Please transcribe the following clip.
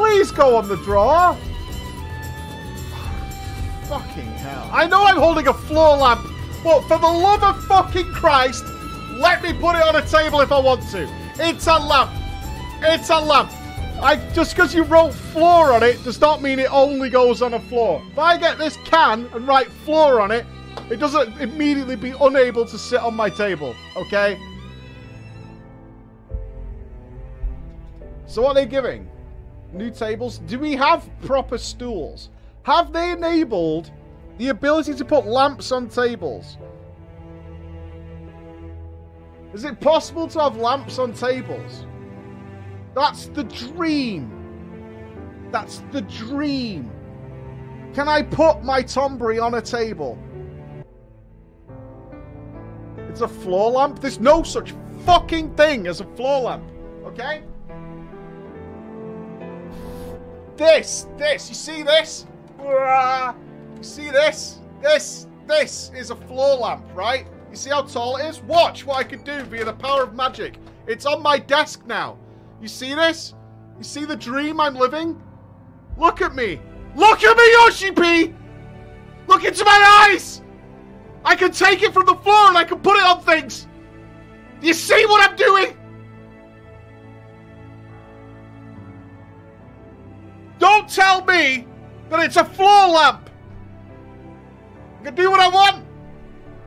Please go on the drawer. Fucking hell. I know I'm holding a floor lamp, but for the love of fucking Christ, let me put it on a table if I want to. It's a lamp. It's a lamp. I just because you wrote floor on it does not mean it only goes on a floor. If I get this can and write floor on it, it doesn't immediately be unable to sit on my table. Okay. So what are they giving? New tables? Do we have proper stools? Have they enabled the ability to put lamps on tables? Is it possible to have lamps on tables? That's the dream. That's the dream. Can I put my Tonberry on a table? It's a floor lamp? There's no such fucking thing as a floor lamp. Okay? This, this, you see this? You see this? This, this is a floor lamp, right? You see how tall it is? Watch what I can do via the power of magic. It's on my desk now. You see this? You see the dream I'm living? Look at me. Look at me, Yoshi P! Look into my eyes! I can take it from the floor and I can put it on things! You see what I'm doing? Don't tell me that it's a floor lamp! I can do what I want!